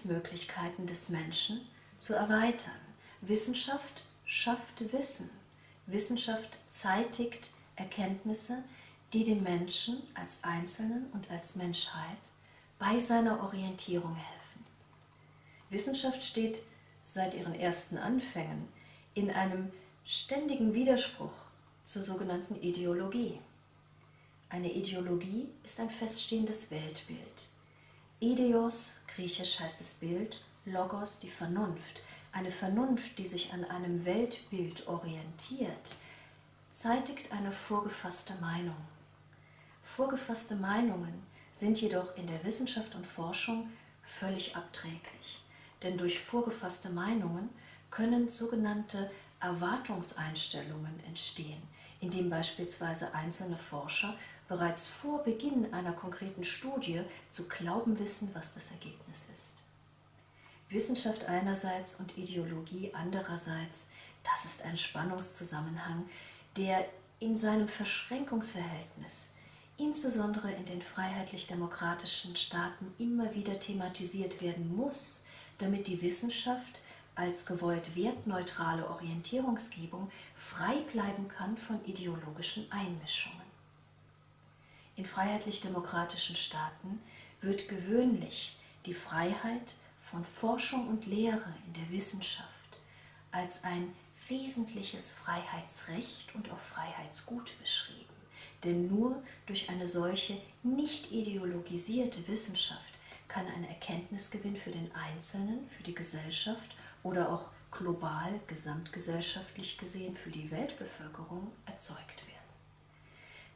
Erkenntnismöglichkeiten des Menschen zu erweitern. Wissenschaft schafft Wissen. Wissenschaft zeitigt Erkenntnisse, die dem Menschen als Einzelnen und als Menschheit bei seiner Orientierung helfen. Wissenschaft steht seit ihren ersten Anfängen in einem ständigen Widerspruch zur sogenannten Ideologie. Eine Ideologie ist ein feststehendes Weltbild. Ideos, griechisch heißt es Bild, Logos die Vernunft. Eine Vernunft, die sich an einem Weltbild orientiert, zeitigt eine vorgefasste Meinung. Vorgefasste Meinungen sind jedoch in der Wissenschaft und Forschung völlig abträglich, denn durch vorgefasste Meinungen können sogenannte Erwartungseinstellungen entstehen, indem beispielsweise einzelne Forscher bereits vor Beginn einer konkreten Studie zu glauben wissen, was das Ergebnis ist. Wissenschaft einerseits und Ideologie andererseits, das ist ein Spannungszusammenhang, der in seinem Verschränkungsverhältnis, insbesondere in den freiheitlich-demokratischen Staaten, immer wieder thematisiert werden muss, damit die Wissenschaft als gewollt wertneutrale Orientierungsgebung frei bleiben kann von ideologischen Einmischungen. In freiheitlich-demokratischen Staaten wird gewöhnlich die Freiheit von Forschung und Lehre in der Wissenschaft als ein wesentliches Freiheitsrecht und auch Freiheitsgut beschrieben. Denn nur durch eine solche nicht ideologisierte Wissenschaft kann ein Erkenntnisgewinn für den Einzelnen, für die Gesellschaft oder auch global, gesamtgesellschaftlich gesehen für die Weltbevölkerung erzeugt werden.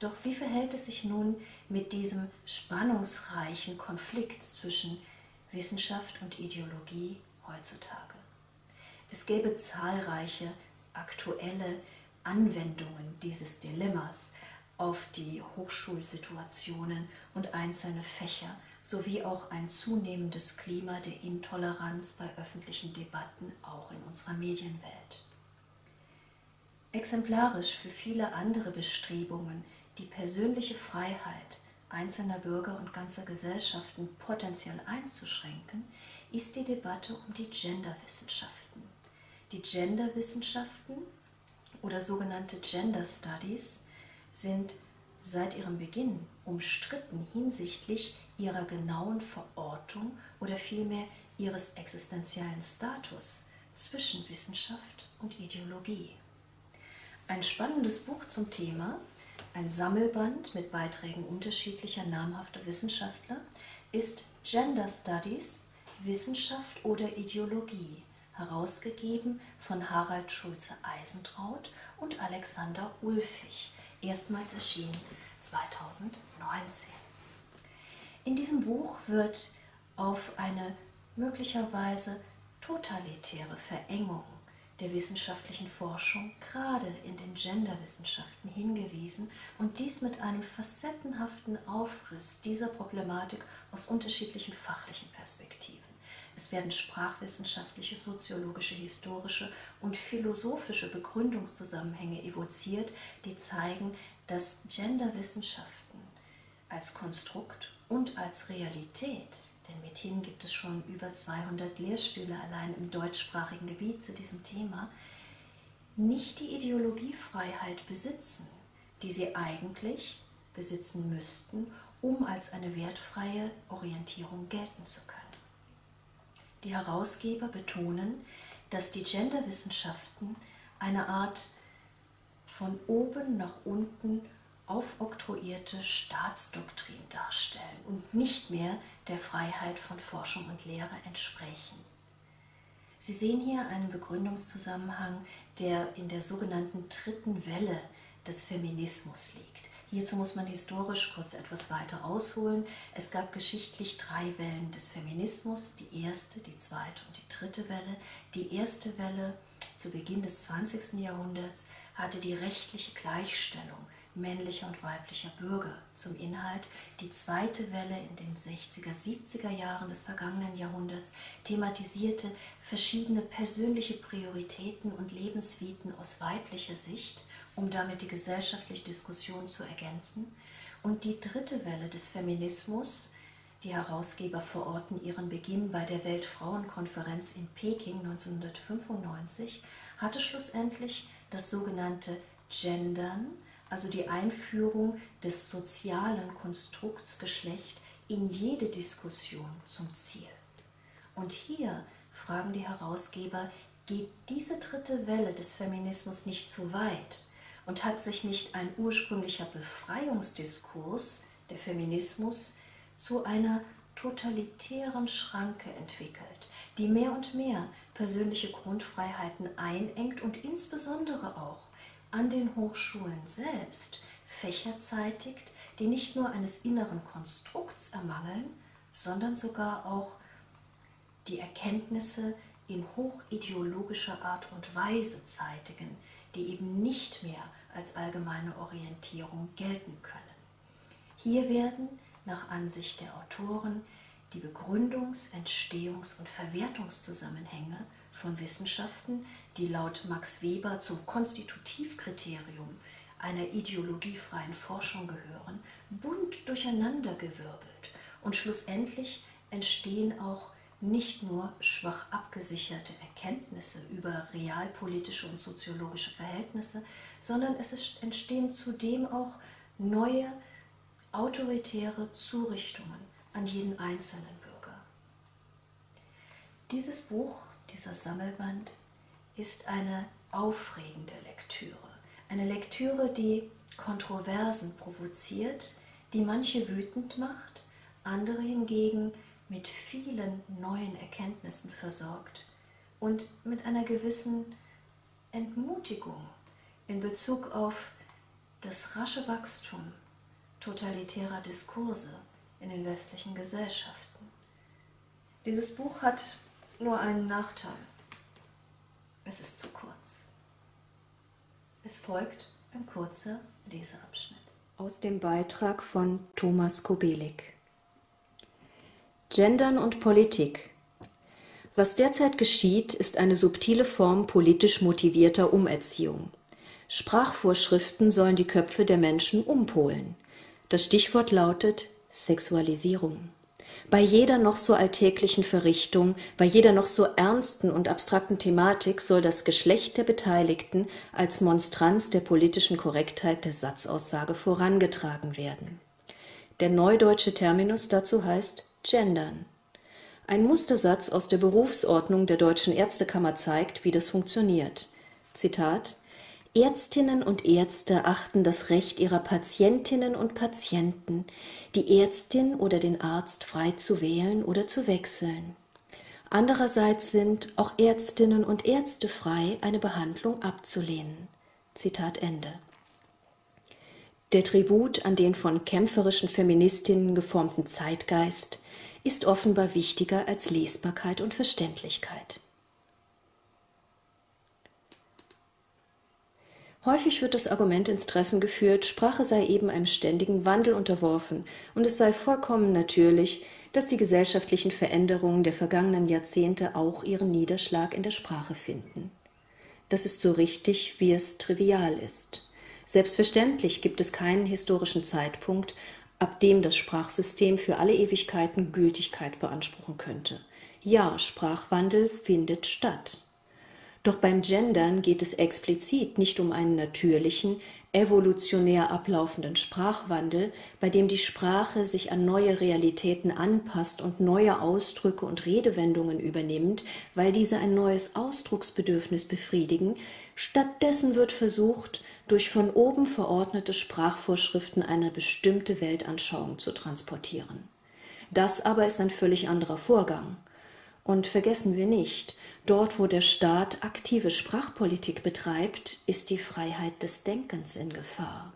Doch wie verhält es sich nun mit diesem spannungsreichen Konflikt zwischen Wissenschaft und Ideologie heutzutage? Es gäbe zahlreiche aktuelle Anwendungen dieses Dilemmas auf die Hochschulsituationen und einzelne Fächer sowie auch ein zunehmendes Klima der Intoleranz bei öffentlichen Debatten auch in unserer Medienwelt. Exemplarisch für viele andere Bestrebungen, die persönliche Freiheit einzelner Bürger und ganzer Gesellschaften potenziell einzuschränken, ist die Debatte um die Genderwissenschaften. Die Genderwissenschaften oder sogenannte Gender Studies sind seit ihrem Beginn umstritten hinsichtlich ihrer genauen Verortung oder vielmehr ihres existenziellen Status zwischen Wissenschaft und Ideologie. Ein spannendes Buch zum Thema, ein Sammelband mit Beiträgen unterschiedlicher namhafter Wissenschaftler, ist Gender Studies, Wissenschaft oder Ideologie, herausgegeben von Harald Schulze-Eisentraut und Alexander Ulfig, erstmals erschienen 2019. In diesem Buch wird auf eine möglicherweise totalitäre Verengung der wissenschaftlichen Forschung gerade in den Genderwissenschaften hingewiesen und dies mit einem facettenhaften Aufriss dieser Problematik aus unterschiedlichen fachlichen Perspektiven. Es werden sprachwissenschaftliche, soziologische, historische und philosophische Begründungszusammenhänge evoziert, die zeigen, dass Genderwissenschaften als Konstrukt und als Realität, denn mithin gibt es schon über 200 Lehrstühle allein im deutschsprachigen Gebiet zu diesem Thema, nicht die Ideologiefreiheit besitzen, die sie eigentlich besitzen müssten, um als eine wertfreie Orientierung gelten zu können. Die Herausgeber betonen, dass die Genderwissenschaften eine Art von oben nach unten aufoktroyierte Staatsdoktrin darstellen und nicht mehr der Freiheit von Forschung und Lehre entsprechen. Sie sehen hier einen Begründungszusammenhang, der in der sogenannten dritten Welle des Feminismus liegt. Hierzu muss man historisch kurz etwas weiter ausholen. Es gab geschichtlich drei Wellen des Feminismus, die erste, die zweite und die dritte Welle. Die erste Welle zu Beginn des 20. Jahrhunderts hatte die rechtliche Gleichstellung männlicher und weiblicher Bürger zum Inhalt. Die zweite Welle in den 60er, 70er Jahren des vergangenen Jahrhunderts thematisierte verschiedene persönliche Prioritäten und Lebensviten aus weiblicher Sicht um damit die gesellschaftliche Diskussion zu ergänzen. Und die dritte Welle des Feminismus, die Herausgeber verorten ihren Beginn bei der Weltfrauenkonferenz in Peking 1995, hatte schlussendlich das sogenannte Gendern, also die Einführung des sozialen Konstrukts Geschlecht in jede Diskussion zum Ziel. Und hier fragen die Herausgeber, geht diese dritte Welle des Feminismus nicht zu weit und hat sich nicht ein ursprünglicher Befreiungsdiskurs, der Feminismus, zu einer totalitären Schranke entwickelt, die mehr und mehr persönliche Grundfreiheiten einengt und insbesondere auch an den Hochschulen selbst Fächer zeitigt, die nicht nur eines inneren Konstrukts ermangeln, sondern sogar auch die Erkenntnisse in hochideologischer Art und Weise zeitigen, die eben nicht mehr als allgemeine Orientierung gelten können. Hier werden nach Ansicht der Autoren die Begründungs-, Entstehungs- und Verwertungszusammenhänge von Wissenschaften, die laut Max Weber zum Konstitutivkriterium einer ideologiefreien Forschung gehören, bunt durcheinandergewirbelt und schlussendlich entstehen auch nicht nur schwach abgesicherte Erkenntnisse über realpolitische und soziologische Verhältnisse, sondern es entstehen zudem auch neue autoritäre Zurichtungen an jeden einzelnen Bürger. Dieses Buch, dieser Sammelband, ist eine aufregende Lektüre. Eine Lektüre, die Kontroversen provoziert, die manche wütend macht, andere hingegen mit vielen neuen Erkenntnissen versorgt und mit einer gewissen Entmutigung in Bezug auf das rasche Wachstum totalitärer Diskurse in den westlichen Gesellschaften. Dieses Buch hat nur einen Nachteil. Es ist zu kurz. Es folgt ein kurzer Leseabschnitt. Aus dem Beitrag von Thomas Kobelik. Gendern und Politik. Was derzeit geschieht, ist eine subtile Form politisch motivierter Umerziehung. Sprachvorschriften sollen die Köpfe der Menschen umpolen. Das Stichwort lautet Sexualisierung. Bei jeder noch so alltäglichen Verrichtung, bei jeder noch so ernsten und abstrakten Thematik soll das Geschlecht der Beteiligten als Monstranz der politischen Korrektheit der Satzaussage vorangetragen werden. Der neudeutsche Terminus dazu heißt Gendern. Ein Mustersatz aus der Berufsordnung der Deutschen Ärztekammer zeigt, wie das funktioniert. Zitat Ärztinnen und Ärzte achten das Recht ihrer Patientinnen und Patienten, die Ärztin oder den Arzt frei zu wählen oder zu wechseln. Andererseits sind auch Ärztinnen und Ärzte frei, eine Behandlung abzulehnen. Zitat Ende. Der Tribut an den von kämpferischen Feministinnen geformten Zeitgeist ist offenbar wichtiger als Lesbarkeit und Verständlichkeit. Häufig wird das Argument ins Treffen geführt, Sprache sei eben einem ständigen Wandel unterworfen und es sei vollkommen natürlich, dass die gesellschaftlichen Veränderungen der vergangenen Jahrzehnte auch ihren Niederschlag in der Sprache finden. Das ist so richtig, wie es trivial ist. Selbstverständlich gibt es keinen historischen Zeitpunkt, ab dem das Sprachsystem für alle Ewigkeiten Gültigkeit beanspruchen könnte. Ja, Sprachwandel findet statt. Doch beim Gendern geht es explizit nicht um einen natürlichen, evolutionär ablaufenden Sprachwandel, bei dem die Sprache sich an neue Realitäten anpasst und neue Ausdrücke und Redewendungen übernimmt, weil diese ein neues Ausdrucksbedürfnis befriedigen, stattdessen wird versucht, durch von oben verordnete Sprachvorschriften eine bestimmte Weltanschauung zu transportieren. Das aber ist ein völlig anderer Vorgang. Und vergessen wir nicht, dort wo der Staat aktive Sprachpolitik betreibt, ist die Freiheit des Denkens in Gefahr.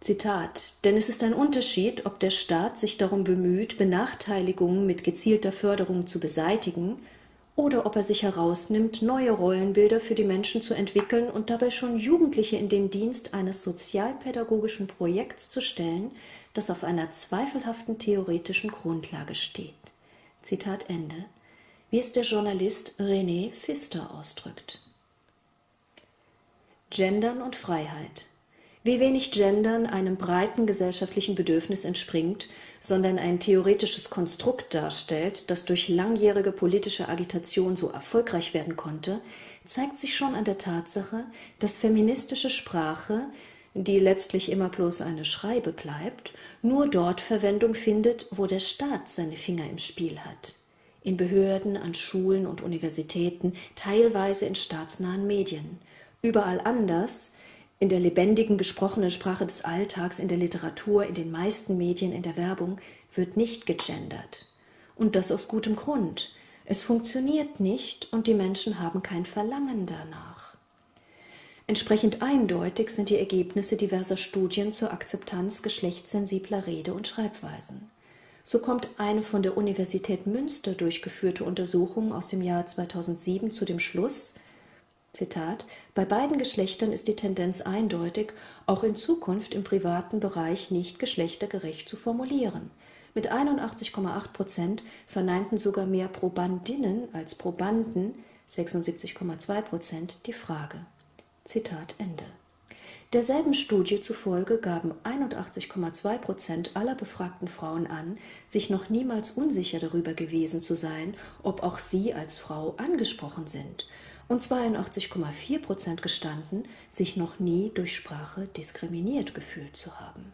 Zitat, denn es ist ein Unterschied, ob der Staat sich darum bemüht, Benachteiligungen mit gezielter Förderung zu beseitigen oder ob er sich herausnimmt, neue Rollenbilder für die Menschen zu entwickeln und dabei schon Jugendliche in den Dienst eines sozialpädagogischen Projekts zu stellen, das auf einer zweifelhaften theoretischen Grundlage steht. Zitat Ende, wie es der Journalist René Pfister ausdrückt. Gendern und Freiheit. Wie wenig Gendern einem breiten gesellschaftlichen Bedürfnis entspringt, sondern ein theoretisches Konstrukt darstellt, das durch langjährige politische Agitation so erfolgreich werden konnte, zeigt sich schon an der Tatsache, dass feministische Sprache, die letztlich immer bloß eine Schreibe bleibt, nur dort Verwendung findet, wo der Staat seine Finger im Spiel hat. In Behörden, an Schulen und Universitäten, teilweise in staatsnahen Medien. Überall anders in der lebendigen gesprochenen Sprache des Alltags, in der Literatur, in den meisten Medien, in der Werbung wird nicht gegendert. Und das aus gutem Grund. Es funktioniert nicht und die Menschen haben kein Verlangen danach. Entsprechend eindeutig sind die Ergebnisse diverser Studien zur Akzeptanz geschlechtssensibler Rede- und Schreibweisen. So kommt eine von der Universität Münster durchgeführte Untersuchung aus dem Jahr 2007 zu dem Schluss, Zitat, bei beiden Geschlechtern ist die Tendenz eindeutig, auch in Zukunft im privaten Bereich nicht geschlechtergerecht zu formulieren. Mit 81,8 Prozent verneinten sogar mehr Probandinnen als Probanden, 76,2 Prozent, die Frage. Zitat Ende. Derselben Studie zufolge gaben 81,2 Prozent aller befragten Frauen an, sich noch niemals unsicher darüber gewesen zu sein, ob auch sie als Frau angesprochen sind und 82,4 Prozent gestanden, sich noch nie durch Sprache diskriminiert gefühlt zu haben